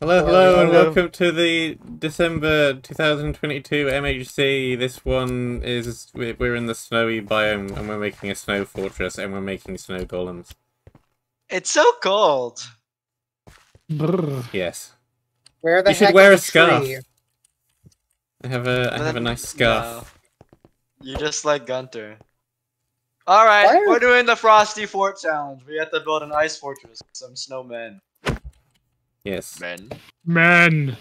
Hello, Hello, hello, and welcome to the December 2022 MHC. This one is we- we're in the snowy biome, and we're making a snow fortress, and we're making snow golems. It's so cold. Brr. Yes, Where the you should wear a is scarf. tree? I have a I have a nice scarf. No. You're just like Gunter. Alright, Why are- we're doing the Frosty Fort Challenge. We have to build an ice fortress with some snowmen. Yes. Men. Man.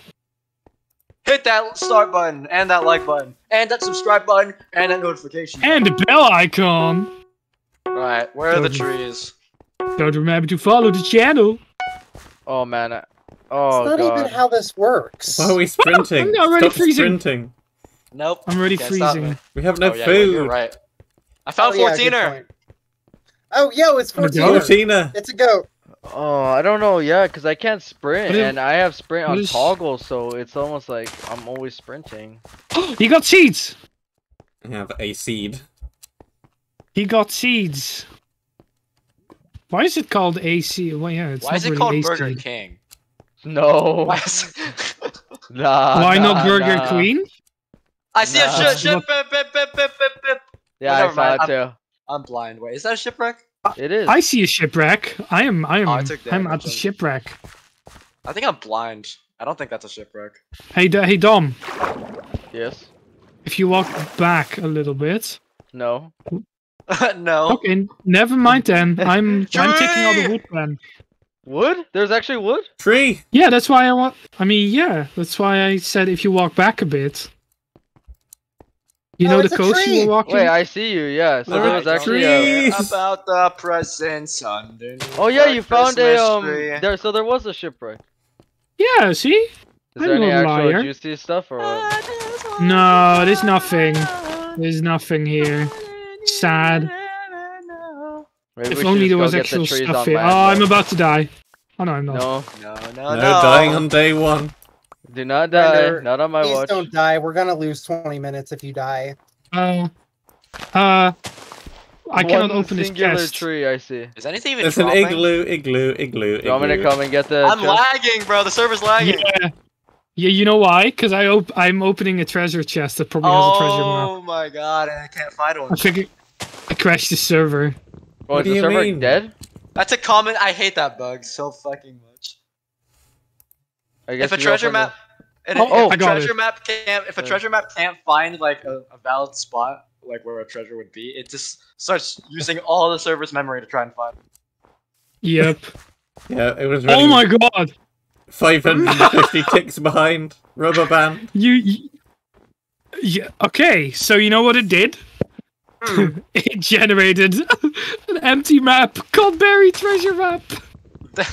Hit that start button, and that like button, and that subscribe button, and that notification. And the bell icon. Alright, where are the trees? Don't remember to follow the channel. Oh man. I- Oh It's not god. even how this works. Why are we sprinting? I'm already Stop freezing. sprinting. Nope. I'm already Can't freezing. We have no oh, yeah, food. You're right. I found Oh, yeah, 14er. point. Oh, yo, it's Wanna 14. go? Fortina. It's a goat. Oh, I don't know. Yeah, cause I can't sprint, What is- and I have sprint on is- toggle, so it's almost like I'm always sprinting. he got seeds. I have a seed. He got seeds. Why is it called AC? Well, yeah, it's Why not is it really called AC. Burger King? No. Why is... Nah. Why nah, not Burger nah. Queen? I see Nah. a ship, ship, bip, bip, bip, bip, bip, bip. Yeah, I never saw mind, it too. I'm blind. Wait, is that a shipwreck? Uh, it is. I see a shipwreck. I am. I am. Oh, I took I'm at the shipwreck. I think I'm blind. I don't think that's a shipwreck. Hey, D- hey, Dom. Yes. If you walk back a little bit. No. no. Okay, never mind then. I'm. I'm taking all the wood then. Wood? There's actually wood. Tree. Yeah, that's why I want. I mean, yeah, that's why I said if you walk back a bit. You Oh, know the a coast you tree! were walking. Wait, I see you. Yeah. So there was actually a. about the presents underneath Oh yeah, you found a um. tree. There, so there was a shipwreck. Yeah, see? Is I'm there any actual liar. juicy stuff or what? No, there's nothing. There's nothing here. Sad. Maybe If only there was get the actual stuff here. Oh, I'm about to die. Oh no, I'm not. No, No, no, No, no. dying on day one. Do not die. Render, Not on my Please watch. don't die. We're gonna lose 20 minutes if you die. Uh, uh, I cannot One open this chest. tree. I see. Is anything even It's an dropping? igloo, igloo, igloo, You want me to come and get the? I'm chest? lagging, bro. The server's lagging. Yeah. Yeah, you know why? Because I op- I'm opening a treasure chest that probably has a treasure map. Oh my god, and I can't find one. I figured I crashed the server. Oh, What is do the you server mean? dead? That's a comment. I hate that bug so fucking much. I guess If a treasure open the- map, and Oh, if I a got treasure it. map can't, if a treasure map can't find like a, a valid spot, like where a treasure would be, it just starts using all the server's memory to try and find. it. Yep. Yeah, it was. Really oh my god! 550 ticks behind. Rubber band. You, you. Yeah. Okay, so you know what it did? Hmm. it generated an empty map called Berry Treasure Map. An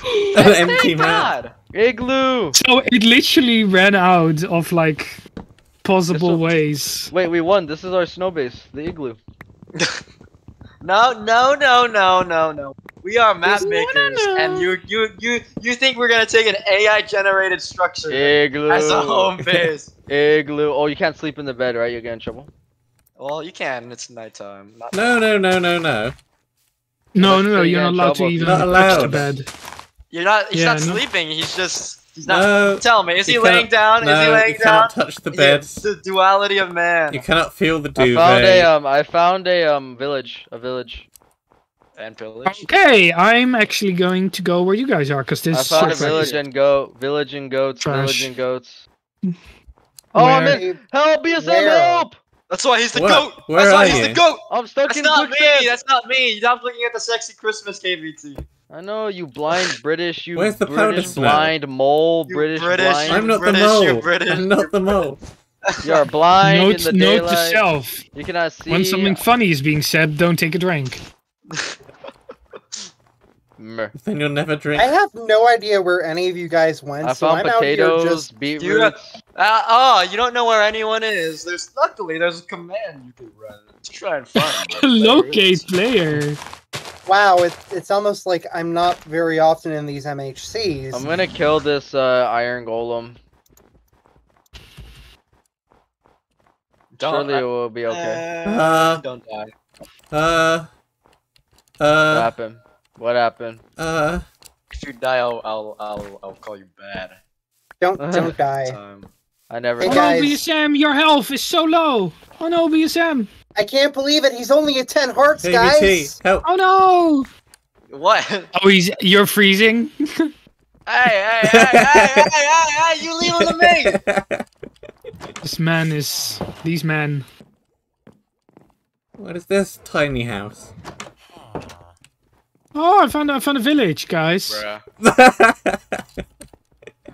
empty Thank map. God. Igloo. So it literally ran out of like possible This'll- ways. Wait, we won. This is our snow base, the igloo. No, no, no, no, no, no. We are map There's makers, no, no. and you, you, you, you think we're gonna take an AI generated structure Igloo. as a home base? Igloo. Oh, you can't sleep in the bed, right? You get in trouble. well, you can. It's nighttime. Not No, no, no, no, no. No, no, no, you're you're not in allowed to even Not touch the allowed. bed. You're not. He's Yeah, not no. sleeping. He's just. He's not. No, Tell me, is he you laying down? no, is he laying you down? cannot touch the bed. beds. the duality of man You cannot feel the duvet. I found a um. I found a um village. A village. and pillage. Okay, I'm actually going to go where you guys are because this I is found a village and goat. Village and goats. Village and goats. Oh, I'm Where? in. Help! BSM, Where? help! That's why he's the What? goat. Where That's why are he's you? the goat. I'm stuck That's in not quicksand. me. That's not me. I'm looking at the sexy Christmas KVT. I know you blind British. You Where's the British blind mole. You British, British, blind. I'm not British, the you're mole. British, I'm not the mole. You're blind Note, in the note to self: You cannot see. when something funny is being said, don't take a drink. Then you'll never drink. I have no idea where any of you guys went, I so found I'm out here potatoes, just. beetroots. Uh, oh, you don't know where anyone is. There's luckily there's a command you can run to try and find. where Blair Locate is. player. Wow, it, it's almost like I'm not very often in these MHCs. I'm gonna kill this uh, iron golem. Don't, Surely it uh, will be okay. uh, Uh, don't die. Uh. Uh. what happened? What happened? Uh. If you die, I'll I'll I'll, I'll call you bad. Don't don't die. Time. I never. Hey, Oh died. no, guys. Your health is so low. Oh no, BSM. I can't believe it. He's only at ten hearts, Hey, guys. VT, help! Oh no. What? Oh, he's you're freezing. hey, hey, hey, hey, hey, hey, you leave him to me! This man is. These men. what is this tiny house? Oh, I found I found a village, guys.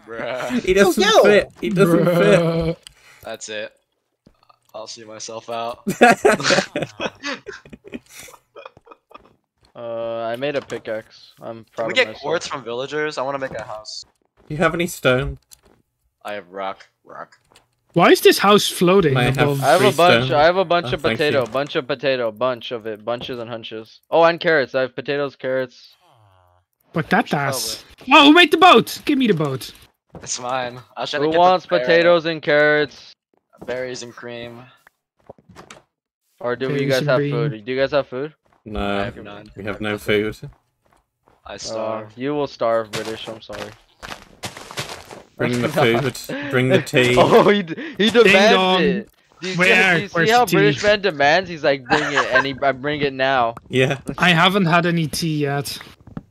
Bruh, he doesn't yo. fit. He doesn't Bruh. That's it. I'll see myself out. Uh, I made a pickaxe. I'm proud Can we of get myself. quartz from villagers? I want to make a house. Do you have any stone? I have rock. Rock. Why is this house floating I have- I have a bunch. stone. I have a bunch Oh, of thank potato, bunch of potato, bunch of it, bunches and hunches. Oh, and carrots. I have potatoes, carrots. Patatas. Oh, who made the boat? Give me the boat. It's mine. I should Who get wants potatoes and carrots? Berries and cream? Or do you guys have cream. food? Do you guys have food? I No, have none. we have no food. I Uh, starve. you will starve, British. I'm sorry. Bring the food. Bring the tea. Oh, he, d- he demands dong. it. Do you, Where? do you see Where's how tea? British man demands? He's like, bring it, and he, I bring it now. Yeah. I haven't had any tea yet.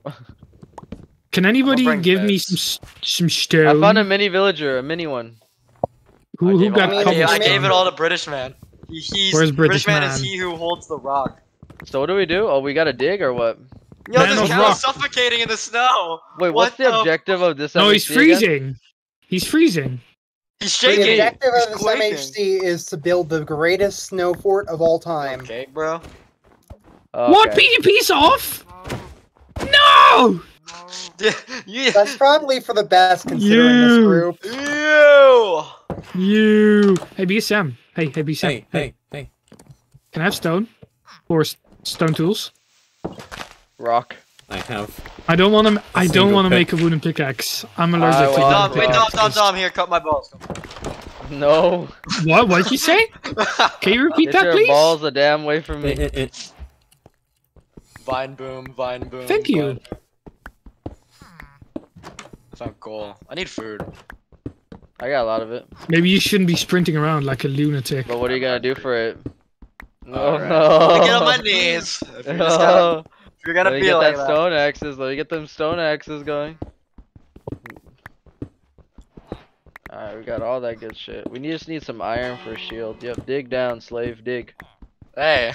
Can anybody bring give me some s- some stone? I found a mini villager, a mini one. Who I who gave, got all, I, gave, I gave it all to British man. He, he's Where's British man, man? is he who holds the rock. So what do we do? Oh, we gotta dig or what? Yo, Man this cow rock. is suffocating in the snow. Wait, What what's the, the objective of this? No, he's MHC again? freezing. He's freezing. He's shaking. The objective He's of this quaking. MHC is to build the greatest snow fort of all time. Okay, bro. What Okay. PvP's off? No! you. That's probably for the best considering this group. Ew. You. Hey BSM. Hey, hey BSM. Hey, hey, hey. Can I have stone? Or stone tools? Rock. I have. I don't want to. I don't want to make a wooden pickaxe. I'm I allergic to want- wooden Dom, wait, Dom. Dom, Dom, here, cut my balls. No. What? What'd you say? Can you repeat Get that, your please? balls a damn way from Eh, me. eh, eh. Vine boom, vine boom. Thank you. vine- I found coal. I need food. I got a lot of it. Maybe you shouldn't be sprinting around like a lunatic. But what are you gonna do for it? No, Alright. no. Let get on my knees. If you're, just gonna, No. if you're gonna Let me be get like that that. stone axes. Let me get them stone axes going. Alright, we got all that good shit. We just need some iron for a shield. Yep, dig down, slave, dig. Hey,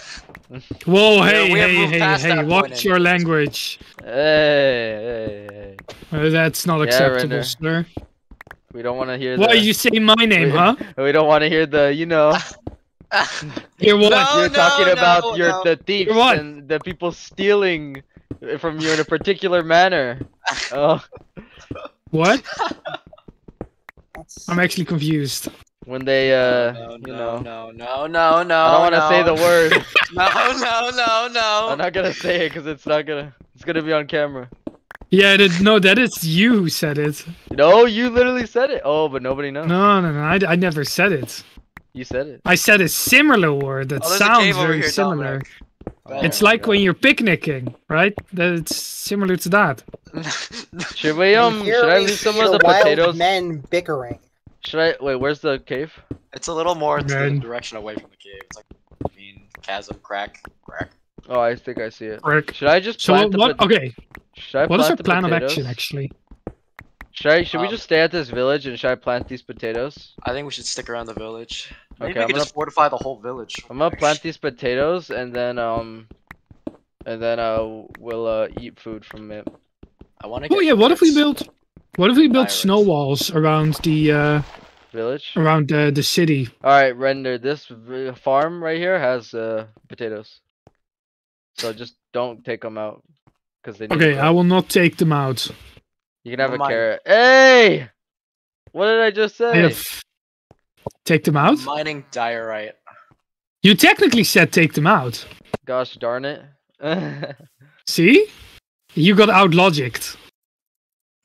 Whoa, Yeah, hey, we hey, hey, hey! that Watch your language. Hey, hey, hey. Uh, that's not Yeah, acceptable, Render. sir. We don't want to hear Why the. you say my name, we, huh? We don't want to hear the, you know. Here, what? No. You're talking no, about your no. the thieves what? and the people stealing from you in a particular manner. Oh, What? I'm actually confused. when they uh, no, you no, know. no, no, no, no. I don't want to no. say the word. No, no, no, no. I'm not gonna say it because it's not gonna. It's gonna be on camera. Yeah, that, no, that is you who said it. No, you literally said it. Oh, but nobody knows. No, no, no, I, I never said it. You said it. I said a similar word that Oh, sounds very here, similar. Oh It's like God. when you're picnicking, right? That's similar to that. Should we um? Here Should I leave some of the potatoes? men bickering. Should I wait? Where's the cave? it's a little more to the direction away from the cave. It's like I mean chasm, crack, crack. Oh, I think I see it. Correct. Should I just So plant what? the Okay, Should I what is plant our the plan of action actually? Should I? Should we Um, just stay at this village and should I plant these potatoes? I think we should stick around the village. Maybe Okay, we I'm could gonna- just fortify the whole village. I'm gonna plant these potatoes and then um, and then uh we'll uh eat food from it. I want to. Oh yeah, what if we build? What if we build Pirates. snow walls around the uh Village. around the the city? All right, render. This farm right here has uh potatoes. So just don't take them out, cause they. Need Okay, to I will not take them out. You can have Never a mind. carrot. Hey, what did I just I say? have- Take them out? mining diorite. You technically said take them out. Gosh darn it. See? You got out logicked.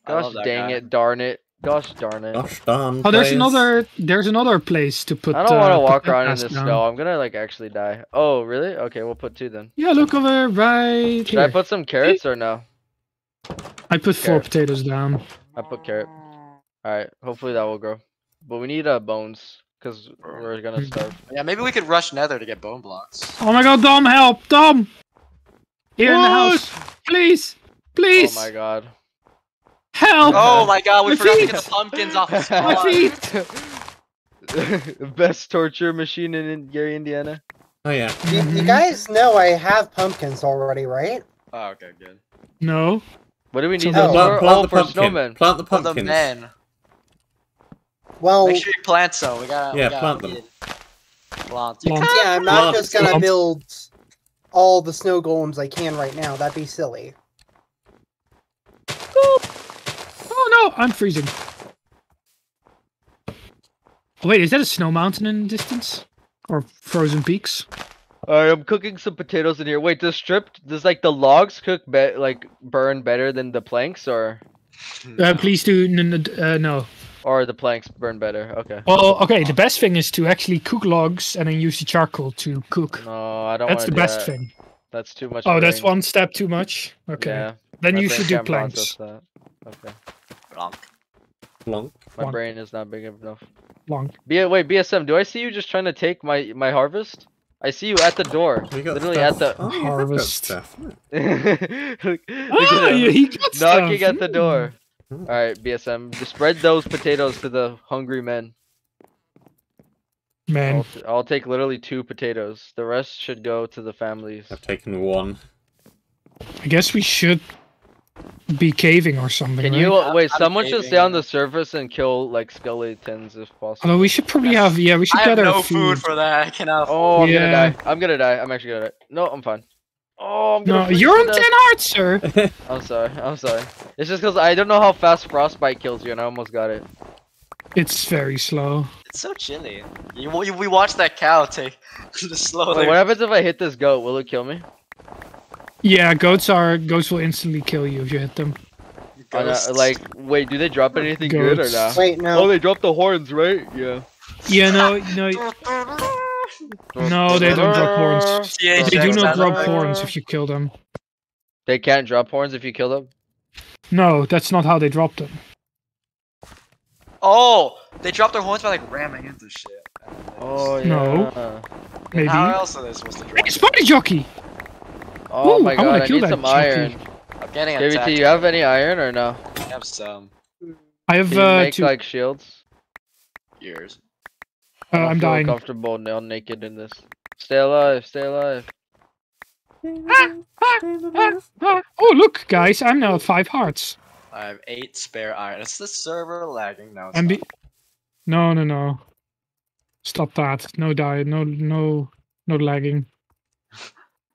I love that dang guy. it, darn it. Gosh darn it. Gosh darn. Oh, there's place. another. There's another place to put. I don't want uh, to walk around in grass the down. snow. I'm gonna like actually die. Oh, really? Okay, we'll put two then. Yeah, look over right Should I put some carrots or no? I put four Carrot. potatoes down. I put carrot. All right. Hopefully that will grow. But we need uh bones because we're gonna starve. Yeah, maybe we could rush Nether to get bone blocks. Oh my god, Dom, help! Dom! Here in the house. Please! Please! Oh my god. Help! Oh my god, we My forgot to get the pumpkins off the My feet! Best torture machine in, in Gary, Indiana. Oh yeah. You, you mm-hmm. guys know I have pumpkins already, right? Oh, okay, good. No. What do we need the- them Plant, plant Oh, the for pumpkin. snowmen. Plant the For the pumpkins. men. Well, Make sure you plant some. We got. Yeah, we plant gotta them. Plant. You Plant. yeah, I'm not Lump. just gonna Lump. build all the snow golems I can right now. That'd be silly. Oh I'm freezing. Oh, wait, is that a snow mountain in the distance? Or frozen peaks? Alright, I'm cooking some potatoes in here. Wait, does stripped does like the logs cook be- like burn better than the planks or Uh, please do uh, no. or the planks burn better? Okay. Well, okay, the best thing is to actually cook logs and then use the charcoal to cook. No, I don't That's the do best that. thing. That's too much. Oh, that's one step too much? Okay. Yeah, then you should do planks. Okay. Plonk. Plonk. My One. brain is not big enough. Long. B wait, BSM, do I see you just trying to take my my harvest? I see you at the door. Got Literally stuff. at the Oh, you got Harvest. stuff. look, look Ah, yeah, he got knocking stuff. at the door. Mm. Alright, BSM, just spread those potatoes to the hungry men. Man, I'll, t- I'll take literally two potatoes. The rest should go to the families. I've taken one. I guess we should be caving or something. Can you I'm- wait? I'm Someone should stay on the surface and kill like skeletons if possible. Although we should probably have, yeah, we should I have gather no food. food for that. I cannot. Oh, I'm Yeah. gonna die. I'm gonna die. I'm actually gonna die. No, I'm fine. Oh, I'm gonna. No, you're to on 10 hearts, sir. I'm sorry. I'm sorry. It's just because I don't know how fast frostbite kills you, and I almost got it. It's very slow. It's so chilly. You, you, we watched that cow take the slow. Wait, what happens if I hit this goat? Will it kill me? Yeah, goats are goats will instantly kill you if you hit them. Oh, no, like, wait, do they drop anything good or not? Wait, Oh, they drop the horns, right? Yeah. Yeah, no, no, no, they don't drop horns. They do not drop sound horns if you kill them. They can't drop horns if you kill them. No, that's not how they drop them. Oh, they drop their horns by like ramming into shit. Oh yeah. No. Maybe. How else are they supposed to drop? Hey, spider jockey! Oh Ooh, my I wanna god, I kill need that some jockey. iron. I'm getting KVT, attacked. you have any iron or no? I have some I have Can you uh, make two. like shields? ears. uh, I don't I'm feel dying. comfortable now naked in this. Stay alive, stay alive. Ah, oh, look, guys, I'm now at five hearts. I have eight spare iron. Is the server lagging now? And be- no, no, no. Stop that. No die. No, no, no lagging.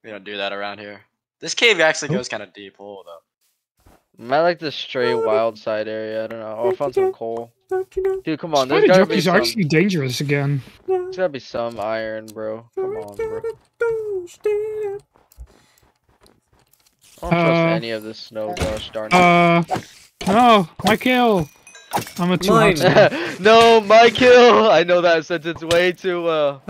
We don't do that around here. This cave actually goes kind of deep. Hold up. I'm like the stray wild side area. I don't know. Oh, I found some coal. Dude, come on. There's Spider gotta be jockeys are some. actually dangerous again. There's gotta be some iron, bro. Come on, bro. I don't trust Uh, any of this snow, gosh darn it. Uh, no, my kill. I'm a two Mine. hearts. now. no, my kill! I know that sentence way too well.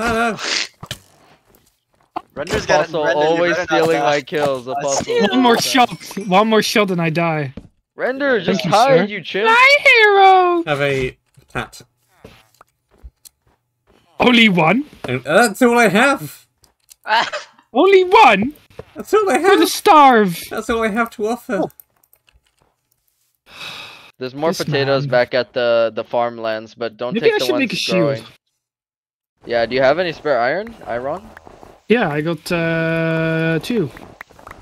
Render's got Apostle Render, always stealing my kills. Apostle. One more shot. One more shot and I die. Render, just you, hide, sir. you chimp. My hero. have a tat. Only one. And uh, that's all I have. Only one That's all I for the starve. That's all I have to offer. Oh. There's more This potatoes man. back at the the farmlands, but don't Maybe take I the should ones make a shield. growing. Yeah, do you have any spare iron? Iron? Yeah, I got uh two.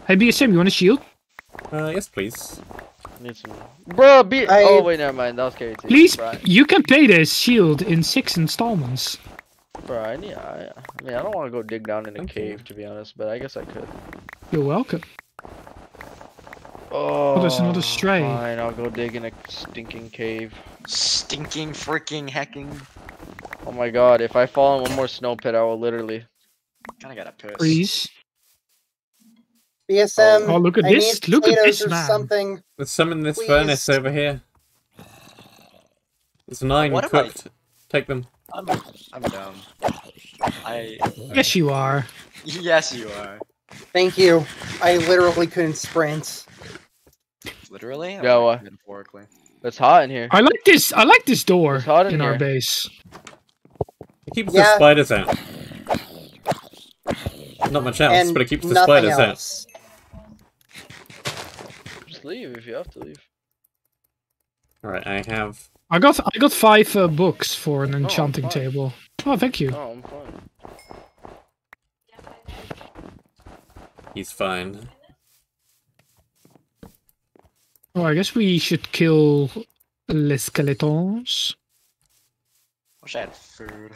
Hey, BSM, you want a shield? Uh, yes, please. Need some. Bro, be. Oh wait, never mind. That was KT. Please, Bro, you can pay this shield in six installments. bro, I need. I, I mean, I don't want to go dig down in a Thank you. cave to be honest, but I guess I could. You're welcome. Oh, there's another stray. Fine, I'll go dig in a stinking cave. stinking freaking hacking. Oh my god, if I fall in one more snow pit, I will literally. Kinda gotta piss. Freeze. BSM. Oh, look at I this. need Look at this or man. something. Let's summon this Please. furnace over here. There's nine What am I- cooked. Take them. I'm, I'm dumb. I. Yes, you are. Yes, you are. Thank you. I literally couldn't sprint. Literally? Yeah, Or what? Metaphorically. It's hot in here. I like this. I like this door It's hot in in our base. It keeps Yeah. the spiders out. Not much else, and but it keeps the nothing spiders out. Just leave if you have to leave. Alright, I have. I got I got five uh, books for an enchanting fine. table. Oh, thank you. Oh, I'm fine. He's fine. Oh, I guess we should kill les skeletons. Wish I had food.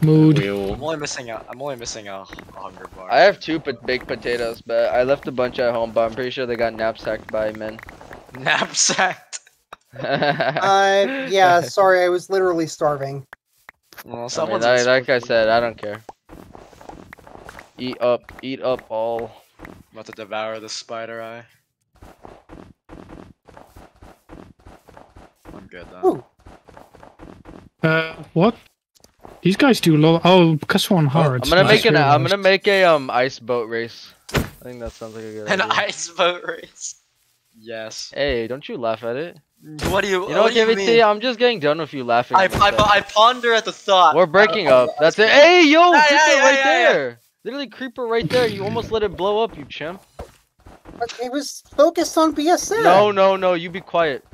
Mood. I'm only missing a. I'm only missing a, a hunger bar. I have two pot- baked potatoes, but I left a bunch at home. But I'm pretty sure they got knapsacked by men. knapsack. Uh, yeah, sorry, I was literally starving. Well, I mean, someone's like, like I said, I don't care. Eat up, eat up all. about to devour the spider eye. I'm good though. Ooh. Uh, what? These guys do low. Oh, because one hard. I'm gonna I make an. I'm gonna make a um ice boat race. I think that sounds like a good An idea. ice boat race. Yes. Hey, don't you laugh at it. What do you? You know what, do you KVT? mean? I'm just getting done with you laughing. I, at I. I ponder at the thought. We're breaking up. That's it. Hey, yo, Yeah, creeper yeah, yeah, right yeah, yeah. there. Literally creeper right there. You almost let it blow up, you chimp. But it was focused on BSM. No, no, no. You be quiet.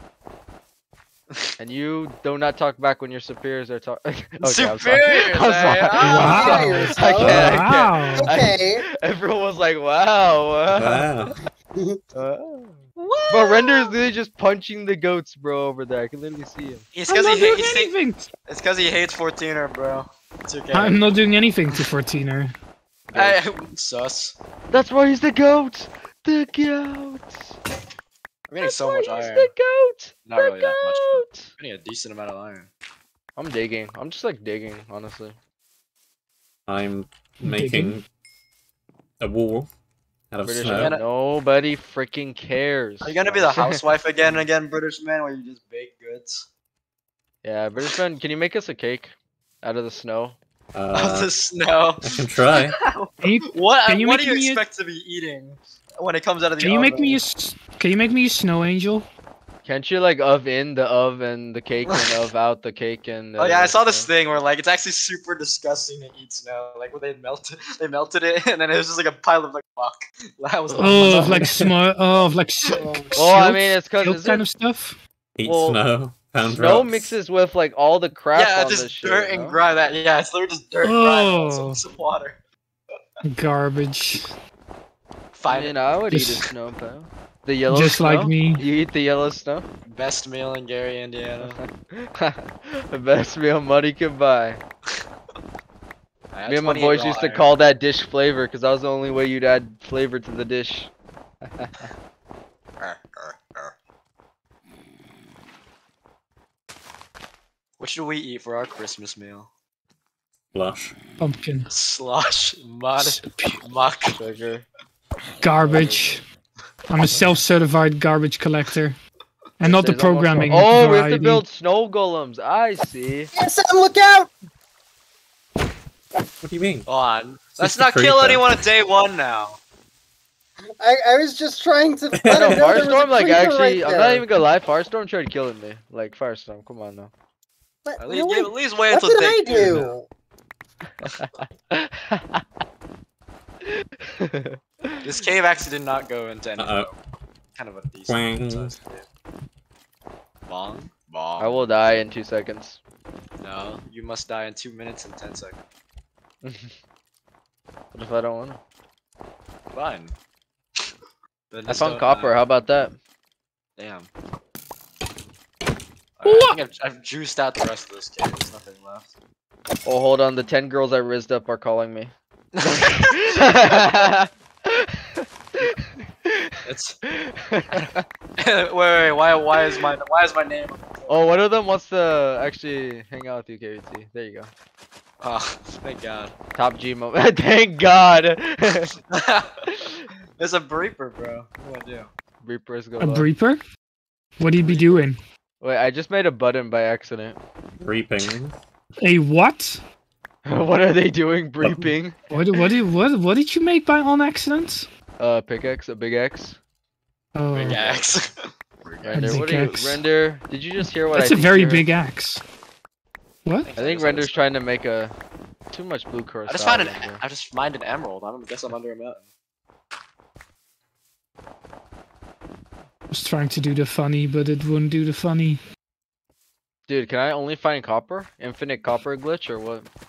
And you do not talk back when your superiors are talking. okay, I'm sorry. Superiors, I'm sorry. I'm superiors, sorry. I can't, I can't. Wow. Okay. Everyone was like, "Wow." Wow. uh. But Render is literally just punching the goats, bro, over there. I can literally see him. It's because not he, doing hates- he's- anything. it's 'cause he hates 14er, bro. It's okay. I'm not doing anything to 14er. Hey, sus. That's why he's the goat. The goat. I'm getting That's so much he's iron. the goat. Not the really that much. but. I'm getting a decent amount of iron. I'm digging. I'm just like digging, honestly. I'm making a wall out of British snow. man, nobody freaking cares. Are you gonna be the housewife again and again, British man, where you just bake goods? yeah, British man, can you make us a cake out of the snow? Of Uh, the snow. I can try. Can you, What? Can you what make do you me a- expect to be eating when it comes out of the can you make oven? me a s- Can you make me a snow angel? Can't you like of in the of and the cake and of out the cake and? Oh yeah, I uh, saw this thing where like it's actually super disgusting to eat snow. Like where they melted, they melted it, and then it was just like a pile of like rock. That was. Oh, like small, oh, of like s- Oh. I mean, it's because silt kind of stuff. Eat Well, snow. Pound snow rocks. mixes with like all the crap yeah, on just this shit. dirt and no? grime. That yeah, it's literally just dirt and grime Oh. some, some water. Garbage. I Fine, mean, I would eat a Just- snow pal. The yellow Just snow? like me. You eat the yellow snow? best meal in Gary, Indiana. the best meal money can buy. Me and my boys used to call that dish flavor because that was the only way you'd add flavor to the dish. What should we eat for our Christmas meal? Blush. Pumpkin. Slush, mud, muck. Sugar. Garbage. I'm a self-certified garbage collector, and not the There's almost programming. Oh, we have to build snow golems. I see. Yes, Sam, look out! What do you mean? Hold on. Let's not kill creeper. anyone at day one now. I, I was just trying to. I know him know there was a Firestorm, like actually, right I'm not even gonna lie. Firestorm tried killing me. Like Firestorm, come on now. But At no, least, wait, at least wait what until did I day two. do? This cave actually did not go into any Uh-oh. kind of a decent Wang. sized cave. Bong? Bong. I will die in two seconds. No, you must die in 2 minutes and 10 seconds. What if I don't want to? Fine. Then I found copper. die. How about that? Damn. Alright, I think I've, I've juiced out the rest of this cave. There's nothing left. Oh, hold on. The ten girls I rizzed up are calling me. It's wait, wait, why, why is my, why is my name? oh, one of them wants to actually hang out with you, KVT. There you go. Oh, thank God. Top G moment. Thank God. it's a breeper, bro. What do I do? Reapers go A low. breeper? What'd he be doing? Wait, I just made a button by accident. Reaping. A what? what are they doing? Breeping? What? What? Did, what? What did you make by on accident? Uh, pickaxe, a big X. Oh, Big axe. Render, what are you? Render, did you just hear what That's I a think very here? big axe. What? I think Render's trying to make a too much blue curse. I just found an. I just mined an emerald. I don't guess I'm under a mountain. Was trying to do the funny, but it wouldn't do the funny. Dude, can I only find copper? Infinite copper glitch or what? I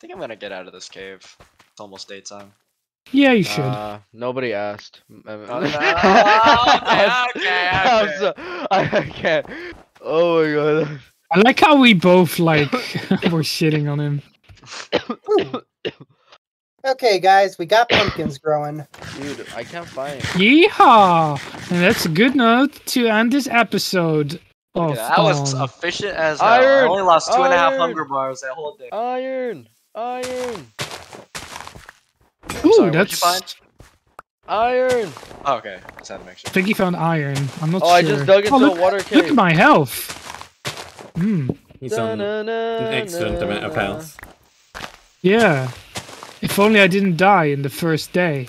think I'm gonna get out of this cave. It's almost daytime. Yeah, you should. Uh, nobody asked. Mm, Oh, no. I'm- Okay, okay, okay. so- I, I can't. Oh my god. I like how we both like were shitting on him. Okay, guys, we got pumpkins growing. Dude, I can't find. Yeehaw! And that's a good note to end this episode. Look Of, at that was um, efficient as hell. Iron! I only lost two and a half Iron! hunger bars that whole day. Iron! Iron! ooh, sorry, what'd you that's. find? Iron! Oh, okay, just had to make sure. I think he found iron. I'm not Oh, sure. I just dug into oh, a look, water Look at my health. Hmm. He's on an an excellent amount of health. Yeah. If only I didn't die in the first day.